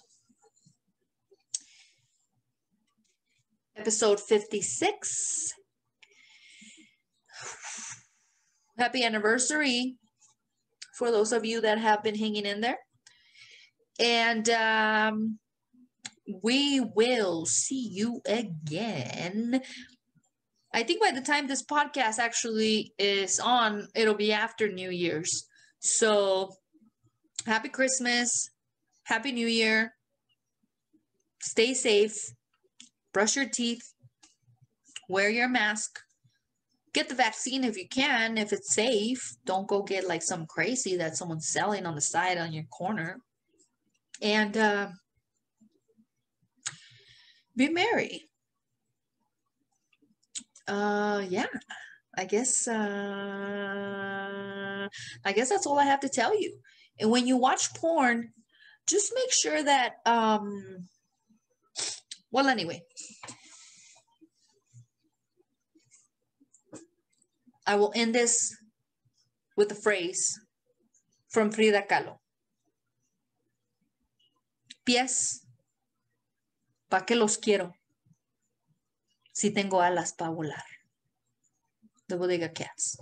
episode 56. Happy anniversary for those of you that have been hanging in there. And um we will see you again I think by the time this podcast actually is on, it'll be after New Year's. So happy Christmas, happy New Year. Stay safe, brush your teeth, wear your mask, get the vaccine if you can, if it's safe. Don't go get like some crazy that someone's selling on the side on your corner. And uh, be merry uh yeah i guess uh i guess that's all i have to tell you and when you watch porn just make sure that um well anyway i will end this with a phrase from frida kahlo pies pa que los quiero si tengo alas para volar. The Bodega Cats.